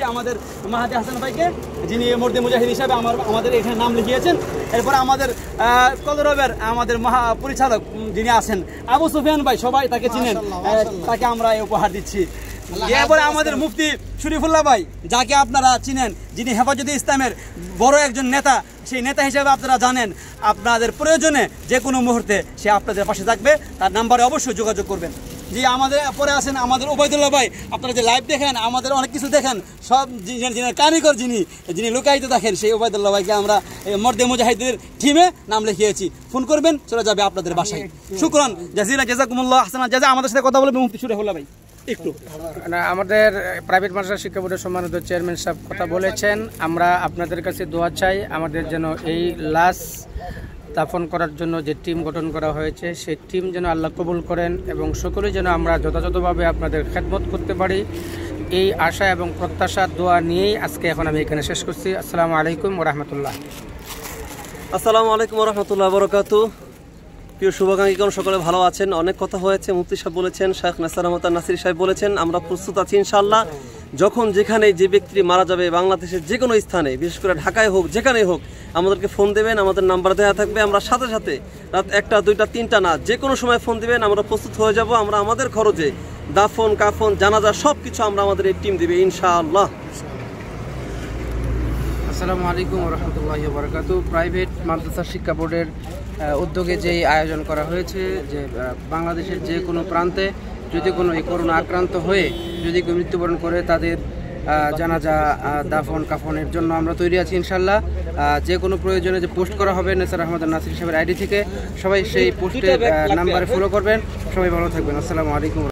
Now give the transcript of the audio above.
হচ্ছে আমাদের মাহাদি হাসান ভাইকে যিনি মর্দি মুজাহিদ হিসাবে আমার আমাদের এখানে নাম লিখিয়েছেন। এরপরে আমাদের কলরবের আমাদের মহা পরিচালক যিনি আছেন আবু সুফিয়ান ভাই সবাই তাকে চিনেন। তাকে আমরা এই উপহার দিচ্ছি। এরপরে আমাদের মুফতি শরীফুল্লাহ ভাই যাকে আপনারা চিনেন যিনি হেফাজতে ইসলামের বড় একজন নেতা সেই নেতা হিসেবে আপনারা জানেন আপনাদের প্রয়োজনে যে কোনো মুহূর্তে সে আপনাদের পাশে থাকবে। তার নাম্বারে অবশ্যই যোগাযোগ করবেন। জি আমাদের পরে আছেন আমাদের ওবায়দুল্লাহ ভাই, আপনারা যে লাইভ দেখেন, আমাদের অনেক কিছু দেখেন, সব যিনি কারিগর যিনি যিনি লুকায়িত দেখেন, সেই ওবায়দুল্লাহ ভাইকে আমরা মর্দে মুজাহিদের টিমে নাম লিখিয়েছি। ফোন করবেন, চলে যাবে আপনাদের বাসায়। শুক্রান, জাজিরা, জাজাকুমুল্লাহ হাসানা জাজা, আমাদের সাথে কথা বলবে, মুফতি শরীফুল্লাহ ভাই, একটু। আমাদের প্রাইভেট মাদ্রাসা শিক্ষা বোর্ডের সম্মানিত চেয়ারম্যান সাহেব কথা বলেছেন। আমরা আপনাদের কাছে দোয়া চাই, আমাদের যেন এই লাশ দাফন করার জন্য যে টিম গঠন করা হয়েছে, সেই টিম যেন আল্লাহ কবুল করেন এবং সকলেই যেন আমরা যথাযথভাবে আপনাদের খেদমত করতে পারি। এই আশা এবং প্রত্যাশা, দোয়া নিয়েই আজকে এখন আমি এখানে শেষ করছি। আসসালামু আলাইকুম রহমতুল্লাহ আসসালামু আলাইকুম রহমতুল্লাহ বরকাতু। প্রিয় শুভাকাঙ্ক্ষীগণ, সকলে ভালো আছেন? অনেক কথা হয়েছে। মুফতি সাহেব বলেছেন, শেখ নাসার রহমত নাসির সাহেব বলেছেন, আমরা প্রস্তুত আছি ইনশাল্লাহ যখন যেখানে যে ব্যক্তি মারা যাবে বাংলাদেশের যে কোনো স্থানে, বিশেষ করে ঢাকায় হোক, যেখানেই হোক, আমাদেরকে ফোন দেবেন, আমাদের নাম্বার দেওয়া থাকবে। আমরা সাথে সাথে রাত একটা, দুইটা, তিনটা না, যে কোনো সময় ফোন দিবেন, আমরা প্রস্তুত হয়ে যাব। আমরা আমাদের খরচে দাফন, কাফন, জানাজা সব কিছু আমরা আমাদের এই টিম দিবে, ইনশাআল্লাহ। আসসালামু আলাইকুম রহমতুল্লাহ বরকাতু প্রাইভেট মাদ্রাসা শিক্ষা বোর্ডের উদ্যোগে যেই আয়োজন করা হয়েছে, যে বাংলাদেশের যে কোনো প্রান্তে যদি কোনো এই করোনা আক্রান্ত হয়ে যদি কেউ মৃত্যুবরণ করে তাদের জানাজা দাফন কাফনের জন্য আমরা তৈরি আছি ইনশাল্লাহ। যে কোনো প্রয়োজনে যে পোস্ট করা হবে নেসার আহমদ নাসির সাহেবের আইডি থেকে সবাই সেই পোস্টের নাম্বারে ফলো করবেন। সবাই ভালো থাকবেন। আসসালামু আলাইকুম।